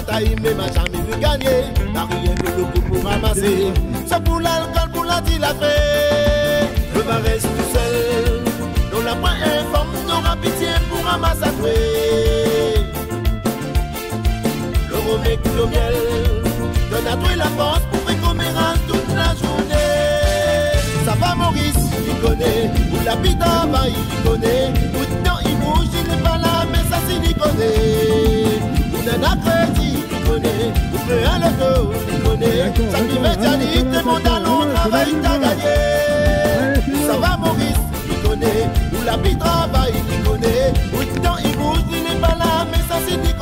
Tout le mais m'a jamais vu gagner. N'a rien que le coup pour ramasser. Sauf pour l'alcool, pour la la fait. Le tout seul. Nous la pas informe, n'aura pitié pour ramasser. Le remède au miel donne à toi la force pour coméras toute la journée. Ça va Maurice, il connaît. Ou la pita va, il connaît. Ou temps il bouge, il n'est pas là, mais ça c'est il connaît. Ou nana crédit, un loto, il connaît. Ça qui te monte à long travail, t'as gagné. Ça va Maurice, il connaît. Ou la pita va, il connaît. Ou temps il bouge, il n'est pas là, mais ça c'est il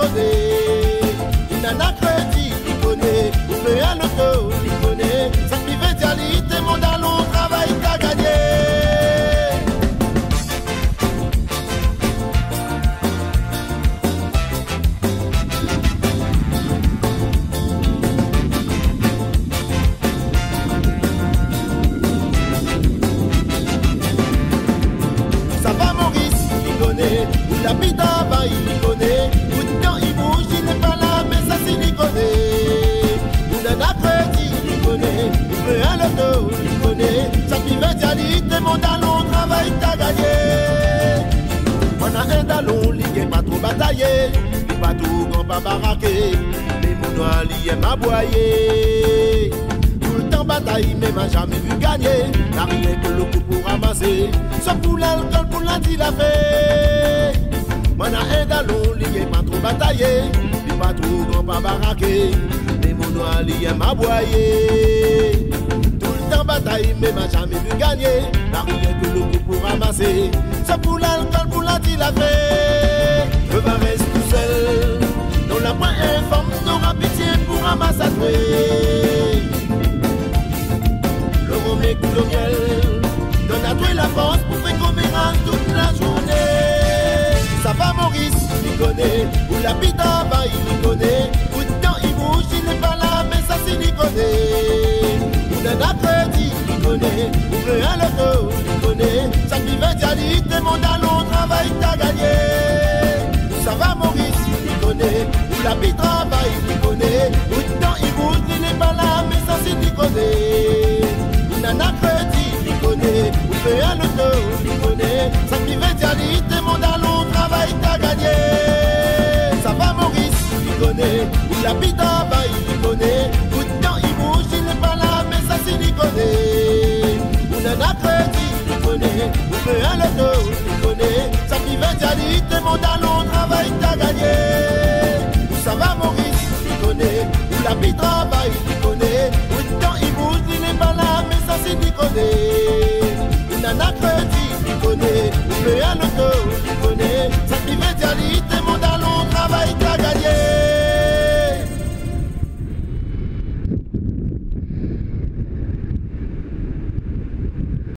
te long travail, t'as gagné. On a un dallon, il est pas trop bataillé. Grand, pas baraqué. Mais mon noir, il aime aboyer. Tout le temps bataille, mais m'a jamais vu gagner. N'a rien que le coup pour ramasser. Sauf pour l'alcool, pour la la fait. Moi, n'a un dallon, il est pas trop bataillé. Grand, pas baraqué. Mais mon noir, il aime aboyer. Tout le temps bataille, mais m'a jamais vu gagner. N'a rien que le coup pour ramasser. Sauf pour l'alcool, pour la la fait. Le va tout seul. Nous la point informe, n'aura pitié pour ramasser. Le remède au miel donne à toi la force pour faire coméras toute la journée. Ça va Maurice, il connaît. Où la pita va, il connaît. Où temps il bouge, il n'est pas là, mais ça c'est il connaît. Où nana crédit, il connaît. Qui veut dire, il te monte à long travail, t'as gagné. Ça va Maurice, il connaît. Où la pita va, il connaît. Où de temps il bouge, il n'est pas là, mais ça c'est il connaît. Nana crédit, il connaît. Ou fait un loto, il connaît. Ça qui veut dire, il te monte à long travail, t'as gagné. Ça va Maurice, il connaît. Ou la pita va, il connaît. Ou de temps il bouge, il n'est pas là, mais ça c'est il connaît. Nana crédit, fait un loto, monte à t'as. Ça va Maurice, il connaît. Ou la il